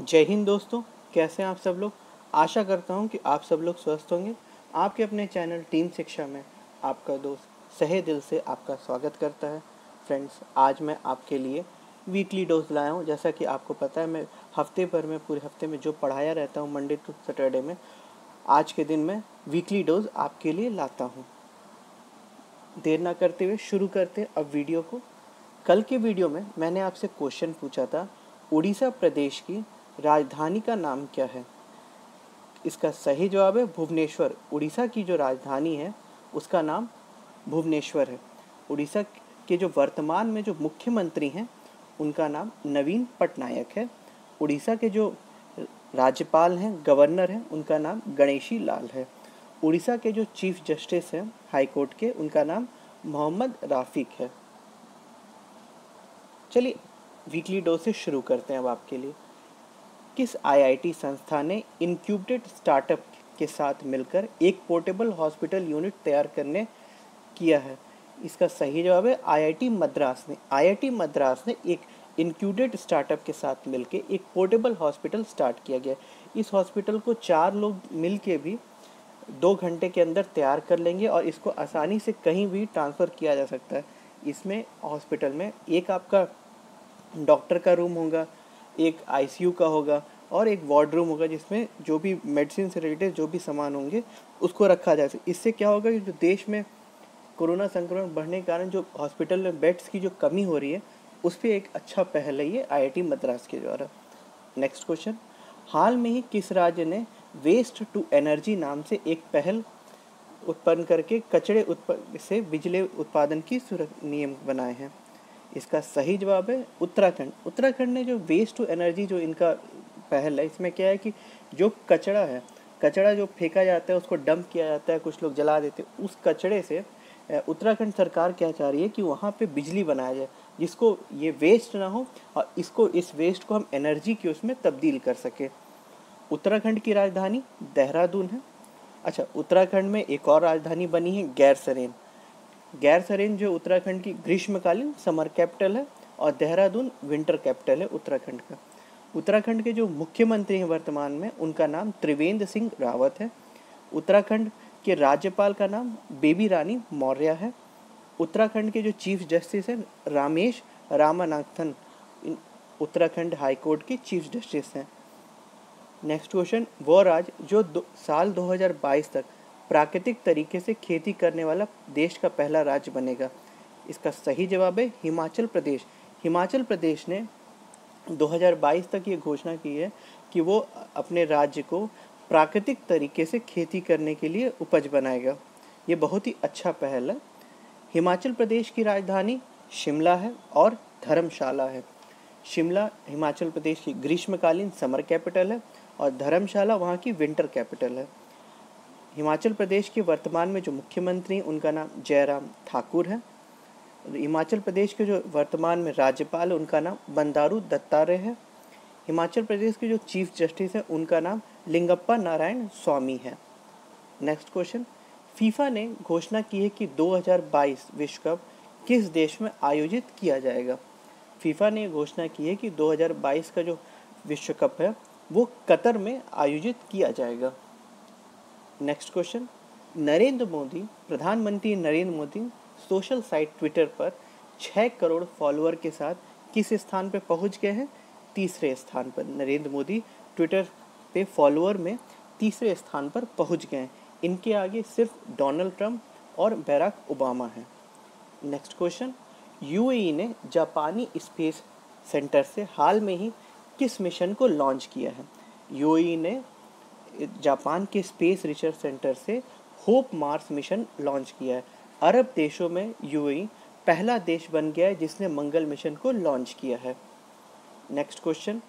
जय हिंद दोस्तों, कैसे हैं आप सब लोग? आशा करता हूँ कि आप सब लोग स्वस्थ होंगे। आपके अपने चैनल टीम शिक्षा में आपका दोस्त सहे दिल से आपका स्वागत करता है। फ्रेंड्स, आज मैं आपके लिए वीकली डोज लाया हूँ। जैसा कि आपको पता है, मैं हफ़्ते भर में, पूरे हफ़्ते में जो पढ़ाया रहता हूँ मंडे टू सैटरडे में, आज के दिन में वीकली डोज आपके लिए लाता हूँ। देर ना करते हुए, शुरू करते अब वीडियो को। कल के वीडियो में मैंने आपसे क्वेश्चन पूछा था, उड़ीसा प्रदेश की राजधानी का नाम क्या है? इसका सही जवाब है भुवनेश्वर। उड़ीसा की जो राजधानी है, उसका नाम भुवनेश्वर है। उड़ीसा के जो वर्तमान में जो मुख्यमंत्री हैं, उनका नाम नवीन पटनायक है। उड़ीसा के जो राज्यपाल हैं, गवर्नर हैं, उनका नाम गणेशी लाल है। उड़ीसा के जो चीफ जस्टिस हैं, हाई कोर्ट के, उनका नाम मोहम्मद राफिक है। चलिए, वीकली डो से शुरू करते हैं अब आपके लिए। किस आईआईटी संस्था ने इनक्यूबेटेड स्टार्टअप के साथ मिलकर एक पोर्टेबल हॉस्पिटल यूनिट तैयार करने किया है? इसका सही जवाब है आईआईटी मद्रास ने। आईआईटी मद्रास ने एक इनक्यूबेटेड स्टार्टअप के साथ मिलकर एक पोर्टेबल हॉस्पिटल स्टार्ट किया गया इस हॉस्पिटल को चार लोग मिल भी दो घंटे के अंदर तैयार कर लेंगे और इसको आसानी से कहीं भी ट्रांसफ़र किया जा सकता है। इसमें हॉस्पिटल में एक आपका डॉक्टर का रूम होगा एक आईसीयू का होगा और एक वार्ड रूम होगा जिसमें जो भी मेडिसिन से रिलेटेड जो भी सामान होंगे, उसको रखा जाए इससे क्या होगा कि जो देश में कोरोना संक्रमण बढ़ने के कारण जो हॉस्पिटल में बेड्स की जो कमी हो रही है, उस पर एक अच्छा पहल है ये आई मद्रास के द्वारा। नेक्स्ट क्वेश्चन हाल में ही किस राज्य ने वेस्ट टू एनर्जी नाम से एक पहल उत्पन्न करके कचड़े उत्प, से बिजली उत्पादन की नियम बनाए हैं? इसका सही जवाब है उत्तराखंड। उत्तराखंड ने जो वेस्ट टू एनर्जी जो इनका पहल है, इसमें क्या है कि जो कचरा है, कचरा जो फेंका जाता है, उसको डंप किया जाता है, कुछ लोग जला देते हैं, उस कचड़े से उत्तराखंड सरकार क्या चाह रही है कि वहाँ पे बिजली बनाया जाए, जिसको ये वेस्ट ना हो, और इसको, इस वेस्ट को हम एनर्जी की उसमें तब्दील कर सके। उत्तराखंड की राजधानी देहरादून है। अच्छा उत्तराखंड में एक और राजधानी बनी है गैरसरेन गैरसरेन जो उत्तराखंड की ग्रीष्मकालीन समर कैपिटल है और देहरादून विंटर कैपिटल है उत्तराखंड का। उत्तराखंड के जो मुख्यमंत्री हैं वर्तमान में उनका नाम त्रिवेंद्र सिंह रावत है। उत्तराखंड के राज्यपाल का नाम बेबी रानी मौर्य है। उत्तराखंड के जो चीफ जस्टिस हैं रामेश रामानाथन उत्तराखंड हाई कोर्ट के चीफ जस्टिस हैं। नेक्स्ट क्वेश्चन वो राज्य जो दो, साल 2022 तक प्राकृतिक तरीके से खेती करने वाला देश का पहला राज्य बनेगा। इसका सही जवाब है हिमाचल प्रदेश। हिमाचल प्रदेश ने 2022 तक ये घोषणा की है कि वो अपने राज्य को प्राकृतिक तरीके से खेती करने के लिए उपज बनाएगा। ये बहुत ही अच्छा पहल है। हिमाचल प्रदेश की राजधानी शिमला है और धर्मशाला है। शिमला हिमाचल प्रदेश की ग्रीष्मकालीन समर कैपिटल है और धर्मशाला वहाँ की विंटर कैपिटल है। हिमाचल प्रदेश के वर्तमान में जो मुख्यमंत्री उनका नाम जयराम ठाकुर है। हिमाचल प्रदेश के जो वर्तमान में राज्यपाल उनका नाम बंदारू दत्तारे है। हिमाचल प्रदेश के जो चीफ जस्टिस है, उनका नाम लिंगप्पा नारायण स्वामी है। Next question. फीफा ने घोषणा की है कि 2022 विश्व कप किस देश में आयोजित किया जाएगा? फीफा ने घोषणा की है कि 2022 का जो विश्व कप है, वो कतर में आयोजित किया जाएगा। नेक्स्ट क्वेश्चन नरेंद्र मोदी, प्रधानमंत्री Narendra Modi social site Twitter पर छः करोड़ फॉलोअर के साथ किस स्थान पर पहुँच गए हैं? तीसरे स्थान पर नरेंद्र मोदी ट्विटर पे फॉलोअर में तीसरे स्थान पर पहुँच गए हैं। इनके आगे सिर्फ़ डोनाल्ड ट्रंप और बैराक ओबामा हैं। नेक्स्ट क्वेश्चन यूएई ने जापानी स्पेस सेंटर से हाल में ही किस मिशन को लॉन्च किया है? यूएई ने जापान के स्पेस रिसर्च सेंटर से होप मार्स मिशन लॉन्च किया है। अरब देशों में यूएई पहला देश बन गया है जिसने मंगल मिशन को लॉन्च किया है। Next question.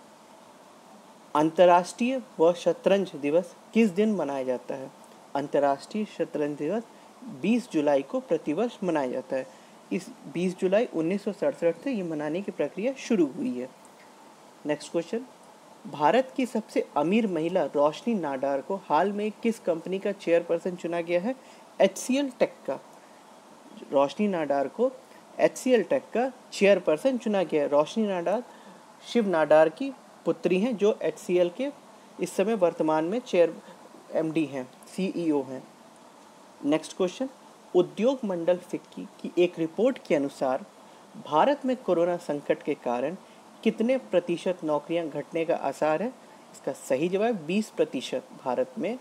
अंतर्राष्ट्रीय व शतरंज दिवस किस दिन मनाया जाता है? अंतर्राष्ट्रीय शतरंज दिवस 20 जुलाई को प्रतिवर्ष मनाया जाता है। इस 20 जुलाई उन्नीस सौ सड़सठ से ये मनाने की प्रक्रिया शुरू हुई है। Next question. भारत की सबसे अमीर महिला रोशनी नाडार को हाल में किस कंपनी का चेयरपर्सन चुना गया है? एच सी एल टेक का रोशनी नाडार को एच सी एल टेक का चेयरपर्सन चुना गया है। रोशनी नाडार शिव नाडार की पुत्री हैं, जो एचसीएल के इस समय वर्तमान में चेयर एमडी हैं, सीईओ हैं। Next question. उद्योग मंडल फिक्की की एक रिपोर्ट के अनुसार भारत में कोरोना संकट के कारण कितने प्रतिशत नौकरियाँ घटने का आसार है? इसका सही जवाब 20 प्रतिशत। भारत में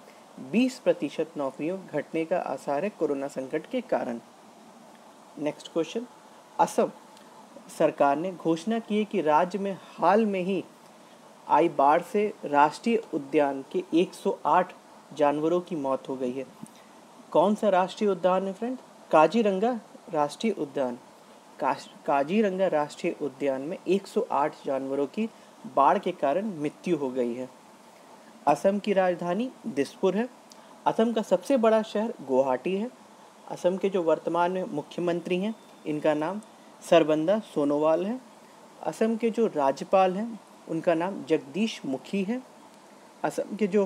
20 प्रतिशत नौकरियों घटने का आसार है कोरोना संकट के कारण। नेक्स्ट क्वेश्चन असम सरकार ने घोषणा की है कि राज्य में हाल में ही आई बाढ़ से राष्ट्रीय उद्यान के 108 जानवरों की मौत हो गई है। कौन सा राष्ट्रीय उद्यान है फ्रेंड काजीरंगा राष्ट्रीय उद्यान। काजीरंगा राष्ट्रीय उद्यान में 108 जानवरों की बाढ़ के कारण मृत्यु हो गई है। असम की राजधानी दिसपुर है। असम का सबसे बड़ा शहर गुवाहाटी है। असम के जो वर्तमान में मुख्यमंत्री हैं, इनका नाम सरबंदा सोनोवाल है। असम के जो राज्यपाल हैं, उनका नाम जगदीश मुखी है। असम के जो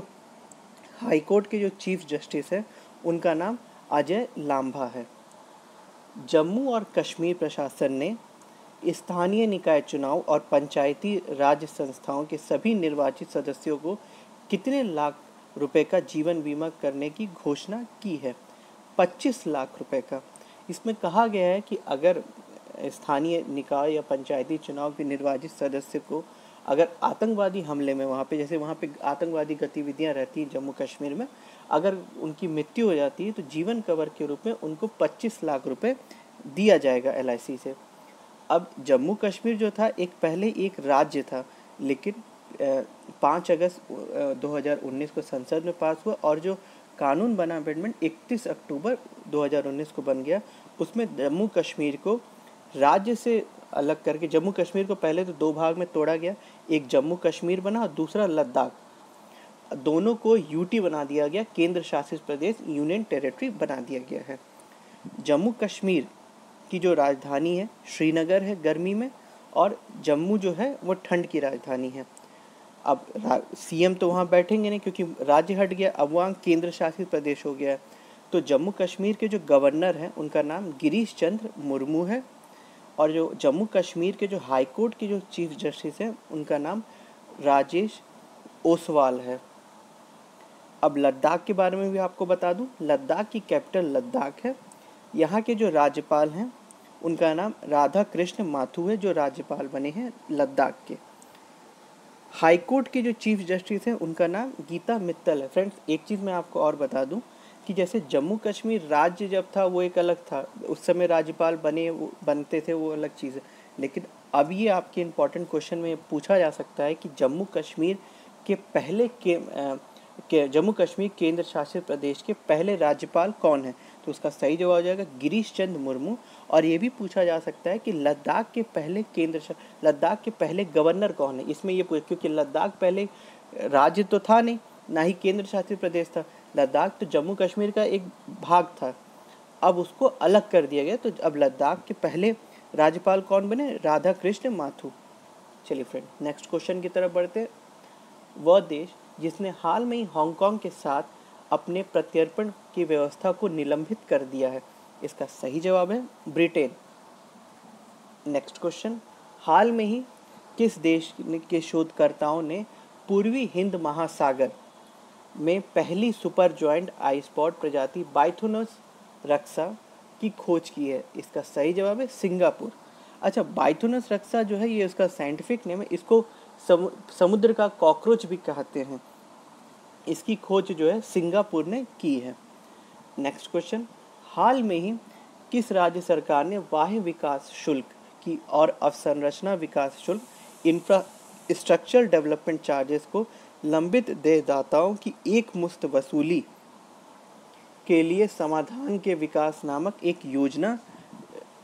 हाई कोर्ट के जो चीफ जस्टिस हैं, उनका नाम अजय लाम्भा है। जम्मू और कश्मीर प्रशासन ने स्थानीय निकाय चुनाव और पंचायती राज संस्थाओं के सभी निर्वाचित सदस्यों को कितने लाख रुपए का जीवन बीमा करने की घोषणा की है? 25 लाख रुपए का। इसमें कहा गया है कि अगर स्थानीय निकाय या पंचायती चुनाव के निर्वाचित सदस्य को अगर आतंकवादी हमले में वहाँ पे, जैसे वहाँ पे आतंकवादी गतिविधियाँ रहती हैं जम्मू कश्मीर में अगर उनकी मृत्यु हो जाती है तो जीवन कवर के रूप में उनको 25 लाख रुपए दिया जाएगा एलआईसी से। अब जम्मू कश्मीर जो था, एक पहले एक राज्य था, लेकिन पाँच अगस्त 2019 को संसद में पास हुआ और जो कानून बना अमेंडमेंट 31 अक्टूबर 2019 को बन गया, उसमें जम्मू कश्मीर को राज्य से अलग करके, जम्मू कश्मीर को पहले तो दो भाग में तोड़ा गया, एक जम्मू कश्मीर बना और दूसरा लद्दाख। दोनों को यूटी बना दिया गया केंद्र शासित प्रदेश यूनियन टेरिटरी बना दिया गया है। जम्मू कश्मीर की जो राजधानी है, श्रीनगर है गर्मी में, और जम्मू जो है, वो ठंड की राजधानी है। अब सीएम तो वहाँ बैठेंगे नहीं, क्योंकि राज्य हट गया, अब वहाँ केंद्र शासित प्रदेश हो गया है। तो जम्मू कश्मीर के जो गवर्नर हैं, उनका नाम गिरीश चंद्र मुर्मू है, और जो जम्मू कश्मीर के जो हाई कोर्ट के जो चीफ जस्टिस हैं, उनका नाम राजेश ओसवाल है। अब लद्दाख के बारे में भी आपको बता दूँ। लद्दाख की कैपिटल लद्दाख है। यहाँ के जो राज्यपाल हैं उनका नाम राधा कृष्ण माथु है जो राज्यपाल बने हैं लद्दाख के। हाई कोर्ट के जो चीफ जस्टिस हैं उनका नाम गीता मित्तल है। फ्रेंड्स एक चीज़ मैं आपको और बता दूँ कि जैसे जम्मू कश्मीर राज्य जब था वो एक अलग था। उस समय राज्यपाल बने वो बनते थे वो अलग चीज़ है। लेकिन अब ये आपके इम्पोर्टेंट क्वेश्चन में पूछा जा सकता है कि जम्मू कश्मीर के पहले के, के जम्मू कश्मीर केंद्र शासित प्रदेश के पहले राज्यपाल कौन है? तो उसका सही जवाब हो जाएगा गिरीश चंद्र मुर्मू। और ये भी पूछा जा सकता है कि लद्दाख के पहले केंद्र लद्दाख के पहले गवर्नर कौन है? इसमें ये पूछ, क्योंकि लद्दाख पहले राज्य तो था नहीं, ना ही केंद्र शासित प्रदेश था। लद्दाख तो जम्मू कश्मीर का एक भाग था। अब उसको अलग कर दिया गया तो अब लद्दाख के पहले राज्यपाल कौन बने? राधा कृष्ण माथु चलिए फ्रेंड नेक्स्ट क्वेश्चन की तरफ़ बढ़ते वह देश जिसने हाल में ही हांगकांग के साथ अपने प्रत्यर्पण की व्यवस्था को निलंबित कर दिया है। इसका सही जवाब है ब्रिटेन। Next question. हाल में ही किस देश के शोधकर्ताओं ने पूर्वी हिंद महासागर में पहली सुपर जॉइंट आई स्पॉट प्रजाति बाइथोनस रक्सा की खोज की है? इसका सही जवाब है सिंगापुर। अच्छा बाइथोनस रक्सा जो है, ये उसका साइंटिफिक नेम है। इसको समुद्र का कॉकरोच भी कहते हैं। इसकी खोज जो है सिंगापुर ने की है। नेक्स्ट क्वेश्चन हाल में ही किस राज्य सरकार ने वाह्य विकास शुल्क की और अवसंरचना विकास शुल्क इंफ्रास्ट्रक्चर डेवलपमेंट चार्जेस को लंबित देयदाताओं की एक मुस्त वसूली के लिए समाधान के विकास नामक एक योजना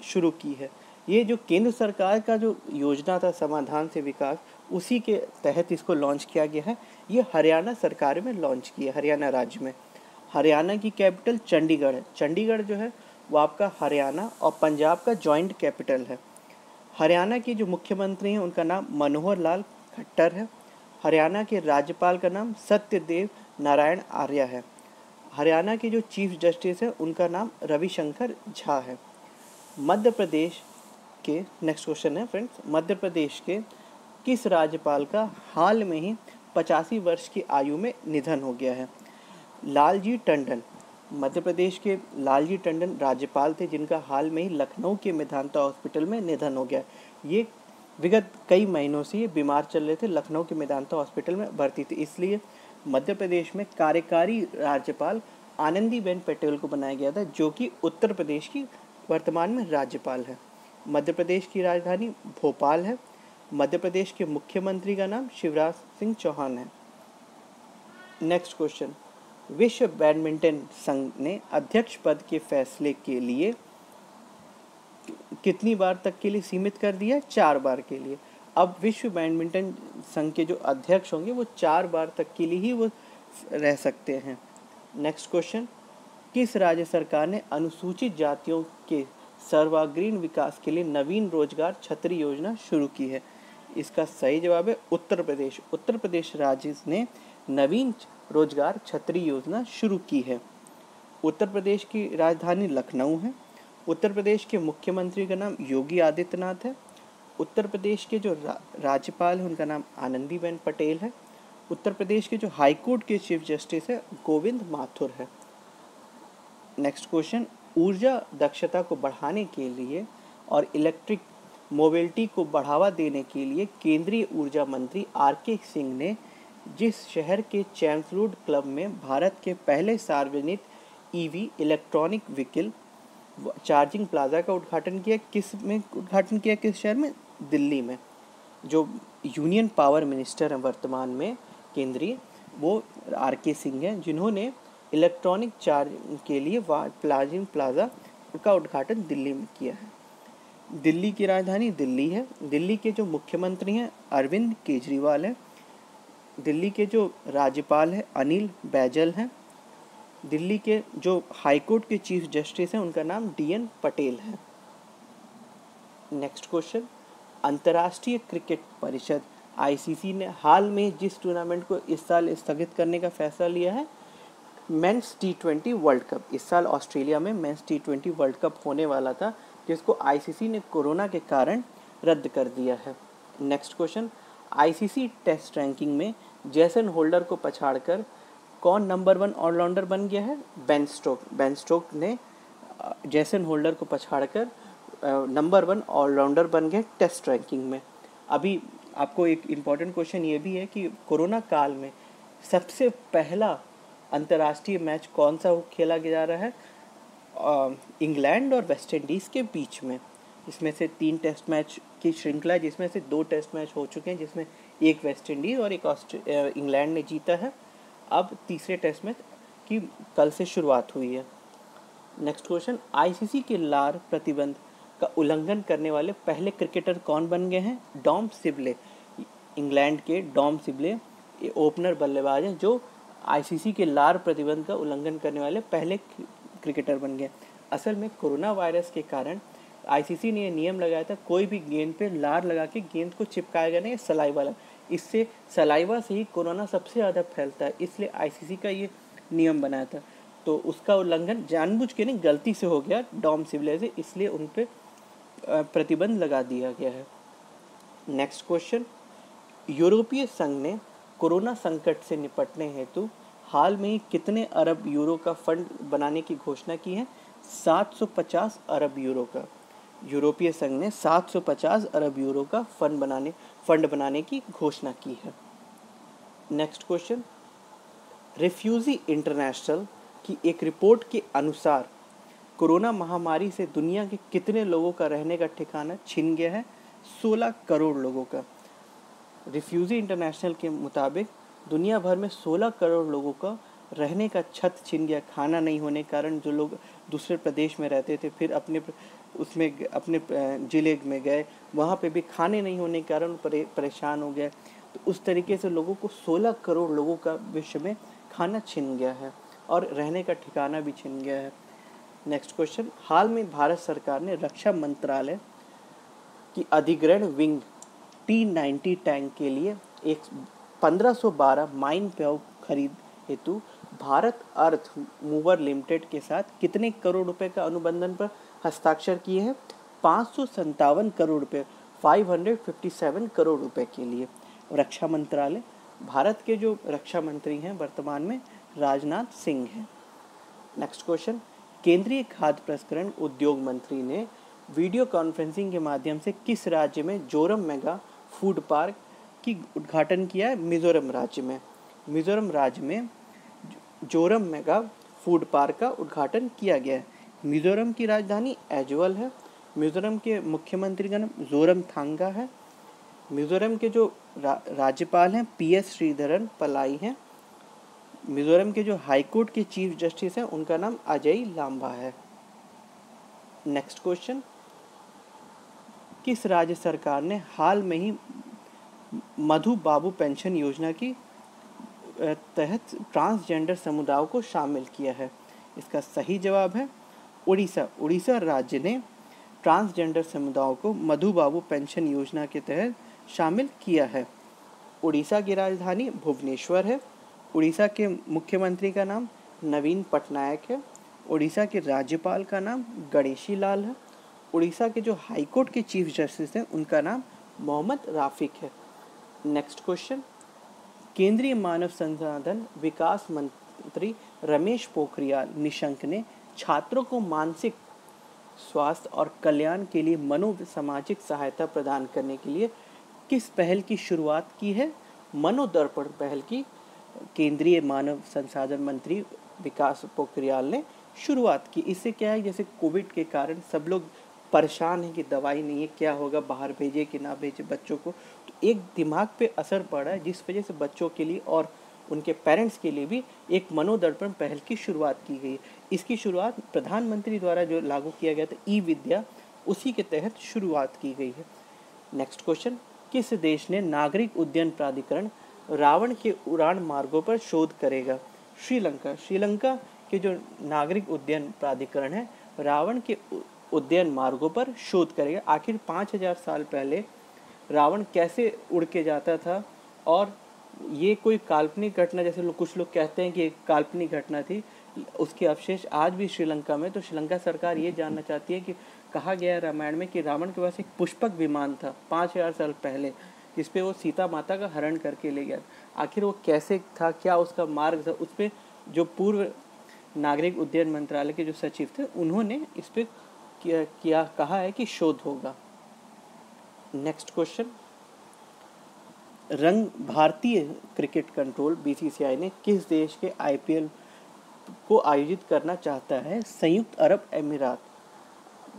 शुरू की है। ये जो केंद्र सरकार का जो योजना था समाधान से विकास, उसी के तहत इसको लॉन्च किया गया है। ये हरियाणा सरकार में लॉन्च किया हरियाणा राज्य में। हरियाणा की कैपिटल चंडीगढ़ है। चंडीगढ़ जो है, वो आपका हरियाणा और पंजाब का जॉइंट कैपिटल है। हरियाणा के जो मुख्यमंत्री हैं, उनका नाम मनोहर लाल खट्टर है। हरियाणा के राज्यपाल का नाम सत्यदेव नारायण आर्य है। हरियाणा के जो चीफ जस्टिस हैं, उनका नाम रविशंकर झा है। मध्य प्रदेश के नेक्स्ट क्वेश्चन है फ्रेंड्स मध्य प्रदेश के किस राज्यपाल का हाल में ही पचासी वर्ष की आयु में निधन हो गया है? लालजी टंडन. मध्य प्रदेश के लालजी टंडन राज्यपाल थे, जिनका हाल में ही लखनऊ के मेधांता हॉस्पिटल में निधन हो गया. ये विगत कई महीनों से ये बीमार चल रहे थे, लखनऊ के मेदांता हॉस्पिटल में भर्ती थे. इसलिए मध्य प्रदेश में कार्यकारी राज्यपाल आनंदीबेन पटेल को बनाया गया था, जो कि उत्तर प्रदेश की वर्तमान में राज्यपाल है। मध्य प्रदेश की राजधानी भोपाल है। मध्य प्रदेश के मुख्यमंत्री का नाम शिवराज सिंह चौहान है। नेक्स्ट क्वेश्चन विश्व बैडमिंटन संघ ने अध्यक्ष पद के फैसले के लिए कितनी बार तक के लिए सीमित कर दिया चार बार के लिए। अब विश्व बैडमिंटन संघ के जो अध्यक्ष होंगे, वो चार बार तक के लिए ही वो रह सकते हैं। नेक्स्ट क्वेश्चन किस राज्य सरकार ने अनुसूचित जातियों के सर्वांगीण विकास के लिए नवीन रोज़गार छतरी योजना शुरू की है। इसका सही जवाब है उत्तर प्रदेश। उत्तर प्रदेश राज्य ने नवीन रोज़गार छतरी योजना शुरू की है। उत्तर प्रदेश की राजधानी लखनऊ है। उत्तर प्रदेश के मुख्यमंत्री का नाम योगी आदित्यनाथ है। उत्तर प्रदेश के जो रा, राज्यपाल हैं उनका नाम आनंदीबेन पटेल है। उत्तर प्रदेश के जो हाईकोर्ट के चीफ जस्टिस है गोविंद माथुर है। नेक्स्ट क्वेश्चन ऊर्जा दक्षता को बढ़ाने के लिए और इलेक्ट्रिक मोबिलिटी को बढ़ावा देने के लिए केंद्रीय ऊर्जा मंत्री आर के सिंह ने जिस शहर के चैम्सरूड क्लब में भारत के पहले सार्वजनिक EV electronic vehicle charging plaza का उद्घाटन किया, किसमें उद्घाटन किया, किस शहर में? दिल्ली में। जो यूनियन पावर मिनिस्टर हैं वर्तमान में केंद्रीय, वो आर के सिंह हैं, जिन्होंने इलेक्ट्रॉनिक चार्ज के लिए प्लाजिम प्लाजा का उद्घाटन दिल्ली में किया है। दिल्ली की राजधानी दिल्ली है। दिल्ली के जो मुख्यमंत्री हैं, अरविंद केजरीवाल हैं। दिल्ली के जो राज्यपाल हैं, अनिल बैजल हैं। दिल्ली के जो हाईकोर्ट के चीफ जस्टिस हैं, उनका नाम डी एन पटेल है। Next question. अंतर्राष्ट्रीय क्रिकेट परिषद, आईसीसी ने हाल में जिस टूर्नामेंट को इस साल स्थगित करने का फैसला लिया है men's T twenty world cup. इस साल ऑस्ट्रेलिया में men's T twenty world cup होने वाला था, जिसको आईसीसी ने कोरोना के कारण रद्द कर दिया है। Next question ICC test ranking में जैसन होल्डर को पछाड़कर कौन नंबर वन ऑलराउंडर बन गया है? Ben Stoke. बेन स्टोक ने जैसन होल्डर को पछाड़कर नंबर वन ऑलराउंडर बन गए टेस्ट रैंकिंग में। अभी आपको एक इंपॉर्टेंट क्वेश्चन ये भी है कि कोरोना काल में सबसे पहला अंतर्राष्ट्रीय मैच कौन सा खेला जा रहा है? इंग्लैंड और वेस्ट इंडीज़ के बीच में। इसमें से तीन टेस्ट मैच की श्रृंखला जिसमें से दो टेस्ट मैच हो चुके हैं, जिसमें एक वेस्ट इंडीज़ और एक इंग्लैंड ने जीता है। अब तीसरे टेस्ट मैच की कल से शुरुआत हुई है। नेक्स्ट क्वेश्चन, आईसीसी के लार प्रतिबंध का उल्लंघन करने वाले पहले क्रिकेटर कौन बन गए हैं? Dom Sibley. इंग्लैंड के डॉम सिबले ओपनर बल्लेबाज हैं, जो आईसीसी के लार प्रतिबंध का उल्लंघन करने वाले पहले क्रिकेटर बन गए। असल में कोरोना वायरस के कारण आईसीसी ने यह नियम लगाया था, कोई भी गेंद पे लार लगा के गेंद को चिपकाएगा नहीं सलाइवा लगा इससे सलाइवा से ही कोरोना सबसे ज़्यादा फैलता है, इसलिए आईसीसी का ये नियम बनाया था। तो उसका उल्लंघन जानबूझ के नहीं, गलती से हो गया, डॉम सिविले से इसलिए उन पर प्रतिबंध लगा दिया गया है। नेक्स्ट क्वेश्चन, यूरोपीय संघ ने कोरोना संकट से निपटने हेतु हाल में कितने अरब यूरो का फंड बनाने की घोषणा की है? 750 अरब यूरो का। यूरोपीय संघ ने 750 अरब यूरो का फंड बनाने फंड बनाने की घोषणा की है। Next question. रिफ्यूजी इंटरनेशनल की एक रिपोर्ट के अनुसार कोरोना महामारी से दुनिया के कितने लोगों का रहने का ठिकाना छिन गया है? 16 करोड़ लोगों का। रिफ्यूजी इंटरनेशनल के मुताबिक दुनिया भर में 16 करोड़ लोगों का रहने का छत छिन गया। खाना नहीं होने के कारण जो लोग दूसरे प्रदेश में रहते थे फिर अपने उसमें अपने ज़िले में गए। वहाँ पे भी खाने नहीं होने के कारण परे, परेशान हो गए तो उस तरीके से लोगों को 16 करोड़ लोगों का विश्व में खाना छिन गया है और रहने का ठिकाना भी छिन गया है। नेक्स्ट क्वेश्चन हाल में भारत सरकार ने रक्षा मंत्रालय की अधिग्रहण विंग टी नाइन्टी टैंक के लिए एक 1512 माइन प्याउ खरीद हेतु भारत अर्थ मूवर लिमिटेड के साथ कितने करोड़ रुपए का अनुबंधन पर हस्ताक्षर किए हैं? पाँच सौ संतावन करोड़ रुपये 557 करोड़ रुपए के लिए। रक्षा मंत्रालय, भारत के जो रक्षा मंत्री हैं वर्तमान में राजनाथ सिंह हैं। नेक्स्ट क्वेश्चन केंद्रीय खाद्य प्रसंस्करण उद्योग मंत्री ने वीडियो कॉन्फ्रेंसिंग के माध्यम से किस राज्य में जोरम मेगा फ़ूड पार्क की उद्घाटन किया है मिजोरम राज्य में। मिजोरम राज्य में जोरम मेगा फ़ूड पार्क का उद्घाटन किया गया है। मिजोरम की राजधानी एजवल है। मिजोरम के मुख्यमंत्री का नाम जोरम थांगा है। मिजोरम के जो रा, राज्यपाल हैं पी एस श्रीधरन पलाई हैं। मिजोरम के जो हाईकोर्ट के चीफ जस्टिस हैं उनका नाम अजय लांबा है। Next question. किस राज्य सरकार ने हाल में ही मधु बाबू पेंशन योजना की तहत ट्रांसजेंडर समुदाय को शामिल किया है? इसका सही जवाब है उड़ीसा। उड़ीसा राज्य ने ट्रांसजेंडर समुदाय को मधु बाबू पेंशन योजना के तहत शामिल किया है। उड़ीसा की राजधानी भुवनेश्वर है। उड़ीसा के मुख्यमंत्री का नाम नवीन पटनायक है। उड़ीसा के राज्यपाल का नाम गणेशी लाल है। उड़ीसा के जो हाईकोर्ट के चीफ जस्टिस हैं, उनका नाम मोहम्मद राफिक है। नेक्स्ट क्वेश्चन केंद्रीय मानव संसाधन विकास मंत्री रमेश पोखरियाल निशंक ने छात्रों को मानसिक स्वास्थ्य और कल्याण के लिए मनो सामाजिक सहायता प्रदान करने के लिए किस पहल की शुरुआत की है? मनोदर्पण पहल की केंद्रीय मानव संसाधन मंत्री विकास पोखरियाल ने शुरुआत की। इससे क्या है? जैसे कोविड के कारण सब लोग परेशान है कि दवाई नहीं है, क्या होगा, बाहर भेजे कि ना भेजे बच्चों को। तो एक दिमाग पे असर पड़ा है, जिस वजह से बच्चों के लिए और उनके पेरेंट्स के लिए भी एक मनोदर्पण पहल की शुरुआत की गई इसकी शुरुआत प्रधानमंत्री द्वारा जो लागू किया गया था ई विद्या उसी के तहत शुरुआत की गई है। नेक्स्ट क्वेश्चन, किस देश ने नागरिक उद्यान प्राधिकरण रावण के उड़ान मार्गों पर शोध करेगा? श्रीलंका। श्रीलंका के जो नागरिक उद्यान प्राधिकरण है, रावण के उद्यान मार्गों पर शोध करेगा। आखिर पाँच हज़ार साल पहले रावण कैसे उड़ के जाता था? और ये कोई काल्पनिक घटना, जैसे लोग कुछ लोग कहते हैं कि एक काल्पनिक घटना थी, उसके अवशेष आज भी श्रीलंका में तो श्रीलंका सरकार ये जानना चाहती है कि कहा गया है रामायण में कि रावण के पास एक पुष्पक विमान था पाँच हज़ार साल पहले, जिसपे वो सीता माता का हरण करके ले गया। आखिर वो कैसे था? क्या उसका मार्ग था? उस पर जो पूर्व नागरिक उद्यान मंत्रालय के जो सचिव थे, उन्होंने इस पर किया, किया कहा है कि शोध होगा। नेक्स्ट क्वेश्चन रंग भारतीय क्रिकेट कंट्रोल बीसीसीआई ने किस देश के आईपीएल को आयोजित करना चाहता है? संयुक्त अरब अमीरात।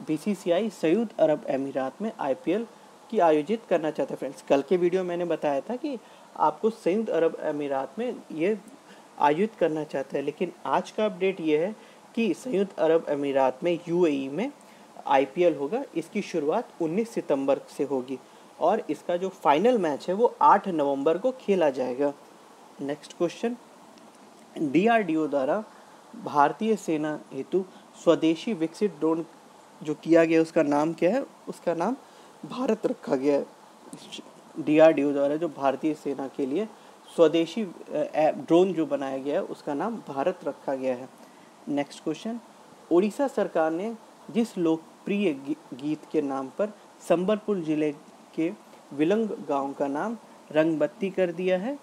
बीसीसीआई संयुक्त अरब अमीरात में आईपीएल की आयोजित करना चाहता है। फ्रेंड्स कल के वीडियो मैंने बताया था कि आपको संयुक्त अरब अमीरात में ये आयोजित करना चाहता है। लेकिन आज का अपडेट ये है कि संयुक्त अरब अमीरात में यूएई में आईपीएल होगा, इसकी शुरुआत 19 सितंबर से होगी और इसका जो फाइनल मैच है वो 8 नवंबर को खेला जाएगा। नेक्स्ट क्वेश्चन डीआरडीओ द्वारा भारतीय सेना हेतु स्वदेशी विकसित ड्रोन जो किया गया, उसका नाम क्या है? उसका नाम भारत रखा गया है। डीआरडीओ द्वारा जो भारतीय सेना के लिए स्वदेशी ड्रोन जो बनाया गया है, उसका नाम भारत रखा गया है। नेक्स्ट क्वेश्चन उड़ीसा सरकार ने जिस लोकप्रिय गीत के नाम पर संबलपुर ज़िले के विलंग गाँव का नाम रंगबत्ती कर दिया है।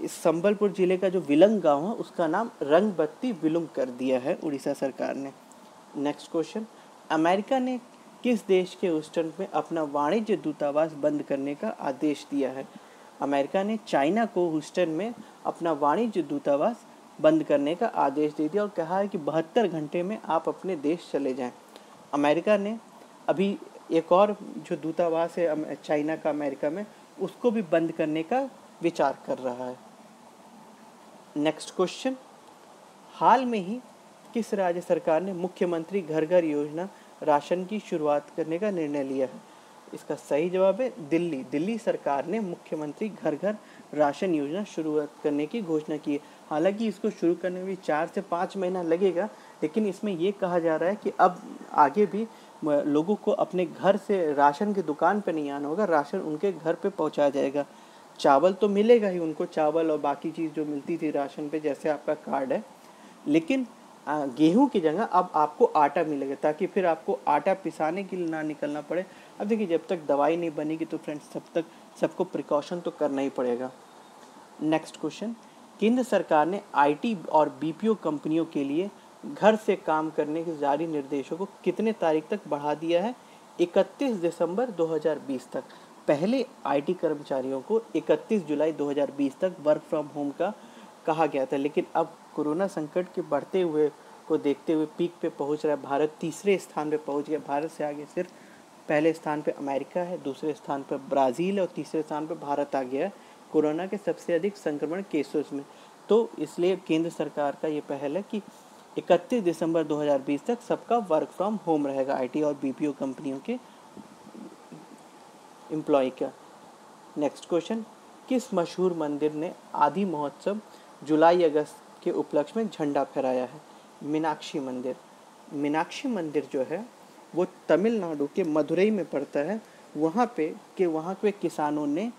इस संबलपुर ज़िले का जो विलंग गाँव है, उसका नाम रंगबत्ती विलुंग कर दिया है उड़ीसा सरकार ने। नेक्स्ट क्वेश्चन अमेरिका ने किस देश के ह्यूस्टन में अपना वाणिज्य दूतावास बंद करने का आदेश दिया है? अमेरिका ने चाइना को ह्यूस्टन में अपना वाणिज्य दूतावास बंद करने का आदेश दे दिया और कहा है कि बहत्तर घंटे में आप अपने देश चले जाएँ। अमेरिका ने अभी एक और जो दूतावास है चाइना का अमेरिका में, उसको भी बंद करने का विचार कर रहा है। नेक्स्ट क्वेश्चन हाल में ही किस राज्य सरकार ने मुख्यमंत्री घर घर योजना राशन की शुरुआत करने का निर्णय लिया है? इसका सही जवाब है दिल्ली। दिल्ली सरकार ने मुख्यमंत्री घर घर राशन योजना शुरुआत करने की घोषणा की है। हालाँकि इसको शुरू करने में चार से पाँच महीना लगेगा लेकिन इसमें ये कहा जा रहा है कि अब आगे भी लोगों को अपने घर से राशन की दुकान पे नहीं आना होगा, राशन उनके घर पे पहुँचाया जाएगा। चावल तो मिलेगा ही उनको, चावल और बाकी चीज़ जो मिलती थी राशन पे, जैसे आपका कार्ड है। लेकिन गेहूँ की जगह अब आपको आटा मिलेगा, ताकि फिर आपको आटा पिसाने के लिए ना निकलना पड़े। अब देखिए, जब तक दवाई नहीं बनेगी तो फ्रेंड्स सब तक सबको प्रिकॉशन तो करना ही पड़ेगा। नेक्स्ट क्वेश्चन केंद्र सरकार ने आईटी और बीपीओ कंपनियों के लिए घर से काम करने के जारी निर्देशों को कितने तारीख तक बढ़ा दिया है? 31 दिसंबर 2020 तक। पहले आईटी कर्मचारियों को 31 जुलाई 2020 तक वर्क फ्रॉम होम का कहा गया था, लेकिन अब कोरोना संकट के बढ़ते हुए को देखते हुए पीक पे पहुँच रहा है भारत। तीसरे स्थान पे पहुँच गया भारत से आगे सिर्फ़ पहले स्थान पे अमेरिका है, दूसरे स्थान पर ब्राज़ील और तीसरे स्थान पर भारत आ गया है। कोरोना के सबसे अधिक संक्रमण केसेस में। तो इसलिए केंद्र सरकार का ये पहल है कि 31 दिसंबर 2020 तक सबका वर्क फ्रॉम होम रहेगा आईटी और बीपीओ कंपनियों के एम्प्लॉय का। नेक्स्ट क्वेश्चन किस मशहूर मंदिर ने आदि महोत्सव जुलाई अगस्त के उपलक्ष्य में झंडा फहराया है? मीनाक्षी मंदिर। मीनाक्षी मंदिर जो है, वो तमिलनाडु के मदुरई में पड़ता है। वहाँ पे के, वहाँ के किसानों ने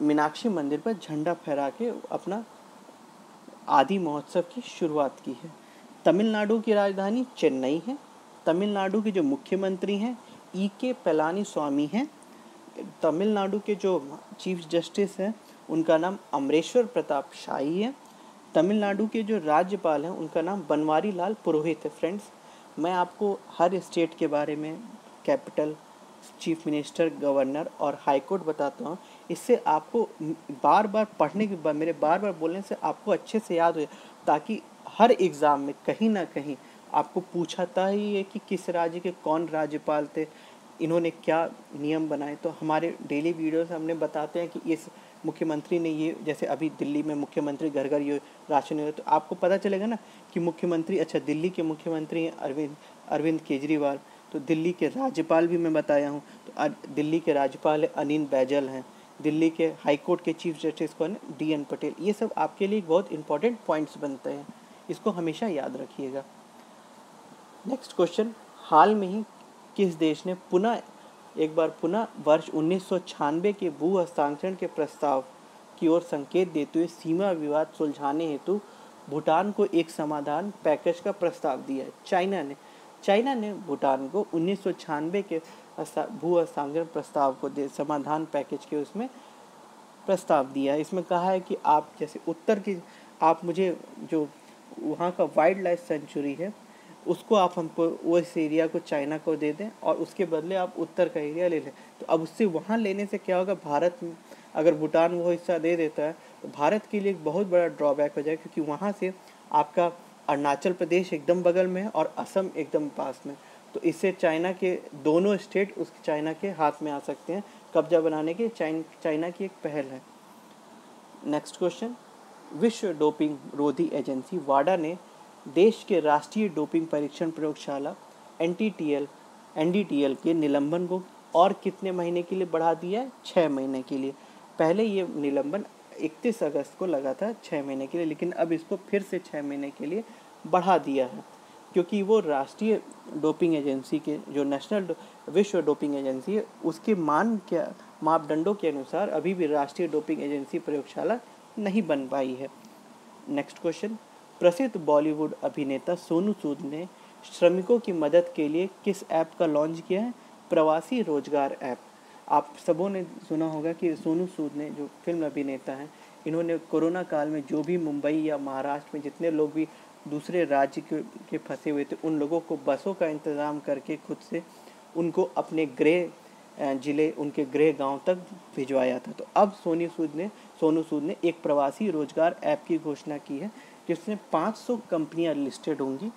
मीनाक्षी मंदिर पर झंडा फहरा के अपना आदि महोत्सव की शुरुआत की है। तमिलनाडु की राजधानी चेन्नई है। तमिलनाडु के जो मुख्यमंत्री हैं, ई के पलानी स्वामी हैं। तमिलनाडु के जो चीफ जस्टिस हैं, उनका नाम अमरेश्वर प्रताप शाही है। तमिलनाडु के जो राज्यपाल हैं, उनका नाम बनवारी लाल पुरोहित है। फ्रेंड्स, मैं आपको हर स्टेट के बारे में कैपिटल चीफ मिनिस्टर, गवर्नर और हाई कोर्ट बताता हूँ। इससे आपको बार बार पढ़ने के बाद, मेरे बार बार बोलने से आपको अच्छे से याद हो ताकि हर एग्ज़ाम में कहीं ना कहीं आपको पूछाता ही है कि किस राज्य के कौन राज्यपाल थे, इन्होंने क्या नियम बनाए। तो हमारे डेली वीडियोस हमने बताते हैं कि इस मुख्यमंत्री ने ये, जैसे अभी दिल्ली में मुख्यमंत्री घर घर ये राशन तो आपको पता चलेगा ना कि मुख्यमंत्री अच्छा दिल्ली के मुख्यमंत्री हैं अरविंद अरविंद केजरीवाल। तो दिल्ली के राज्यपाल भी मैं बताया हूँ। तो दिल्ली के राज्यपाल अनिल बैजल हैं। दिल्ली के हाई कोर्ट के चीफ जस्टिस कौन है? डी एन पटेल ये सब आपके लिए बहुत इंपॉर्टेंट पॉइंट्स बनते हैं। इसको हमेशा याद रखिएगा। नेक्स्ट क्वेश्चन हाल में ही किस देश ने पुनः, एक बार पुनः वर्ष उन्नीस के भू हस्तांतरण के प्रस्ताव की ओर संकेत देते हुए सीमा विवाद सुलझाने हेतु भूटान को एक समाधान पैकेज का प्रस्ताव दिया चाइना ने चाइना ने भूटान को उन्नीस सौ छियानवे के भू हस्तांतरण प्रस्ताव को दे समाधान पैकेज के उसमें प्रस्ताव दिया। है इसमें कहा है कि आप जैसे उत्तर की आप मुझे जो वहाँ का वाइल्ड लाइफ सेंचुरी है, उसको आप हमको वो इस एरिया को चाइना को दे दें और उसके बदले आप उत्तर का एरिया ले लें। तो अब उससे वहाँ लेने से क्या होगा? भारत में अगर भूटान वो हिस्सा दे देता है तो भारत के लिए एक बहुत बड़ा ड्रॉबैक हो जाए क्योंकि वहाँ से आपका अरुणाचल प्रदेश एकदम बगल में है और असम एकदम पास में तो इससे चाइना के दोनों स्टेट उस चाइना के हाथ में आ सकते हैं। कब्जा बनाने के चाइन, चाइना की एक पहल है। नेक्स्ट क्वेश्चन विश्व डोपिंग रोधी एजेंसी वाडा ने देश के राष्ट्रीय डोपिंग परीक्षण प्रयोगशाला N T T L N D T L के निलंबन को और कितने महीने के लिए बढ़ा दिया है? छः महीने के लिए। पहले ये निलंबन 31 अगस्त को लगा था छः महीने के लिए, लेकिन अब इसको फिर से छः महीने के लिए बढ़ा दिया है। क्योंकि वो राष्ट्रीय डोपिंग एजेंसी के, जो नेशनल विश्व डोपिंग एजेंसी है, उसके मान के मापदंडों के अनुसार अभी भी राष्ट्रीय डोपिंग एजेंसी प्रयोगशाला नहीं बन पाई है। Next question. प्रसिद्ध बॉलीवुड अभिनेता सोनू सूद ने श्रमिकों की मदद के लिए किस ऐप का लॉन्च किया है? प्रवासी रोज़गार ऐप। आप सबों ने सुना होगा कि सोनू सूद ने, जो फ़िल्म अभिनेता हैं, इन्होंने कोरोना काल में जो भी मुंबई या महाराष्ट्र में जितने लोग भी दूसरे राज्य के, के फंसे हुए थे उन लोगों को बसों का इंतज़ाम करके खुद से उनको अपने गृह ज़िले उनके गृह गाँव तक भिजवाया था। तो अब सोनी सूद ने सोनू सूद ने एक प्रवासी रोज़गार ऐप की घोषणा की है जिसमें 500 कंपनियाँ लिस्टेड होंगी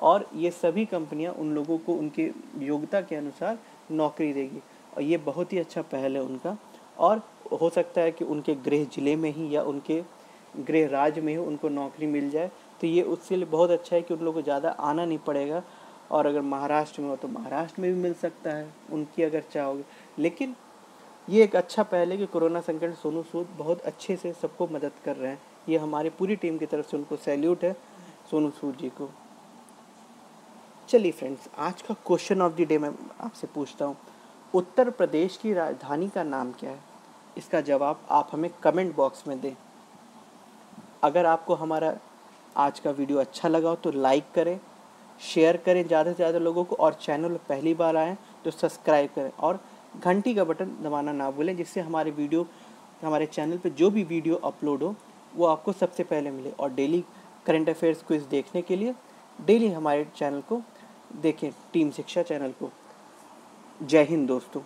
और ये सभी कंपनियाँ उन लोगों को उनके योग्यता के अनुसार नौकरी देगी। और ये बहुत ही अच्छा पहल है उनका। और हो सकता है कि उनके गृह ज़िले में ही या उनके गृह राज्य में ही उनको नौकरी मिल जाए। तो ये उसके लिए बहुत अच्छा है कि उन लोगों को ज़्यादा आना नहीं पड़ेगा। और अगर महाराष्ट्र में हो तो महाराष्ट्र में भी मिल सकता है, उनकी अगर चाहोगे। लेकिन ये एक अच्छा पहले कि कोरोना संकट सोनू सूद बहुत अच्छे से सबको मदद कर रहे हैं। ये हमारी पूरी टीम की तरफ़ से उनको सैल्यूट है, सोनू सूद जी को। चलिए फ्रेंड्स, आज का क्वेश्चन ऑफ़ द डे मैं आपसे पूछता हूँ। उत्तर प्रदेश की राजधानी का नाम क्या है? इसका जवाब आप हमें कमेंट बॉक्स में दें। अगर आपको हमारा आज का वीडियो अच्छा लगा हो तो लाइक करें शेयर करें ज़्यादा से ज़्यादा लोगों को और चैनल पहली बार आएँ तो सब्सक्राइब करें और घंटी का बटन दबाना ना भूलें जिससे हमारे वीडियो, हमारे चैनल पे जो भी वीडियो अपलोड हो, वो आपको सबसे पहले मिले और डेली करंट अफेयर्स क्विज देखने के लिए डेली हमारे चैनल को देखें टीम शिक्षा चैनल को। जय हिंद दोस्तों।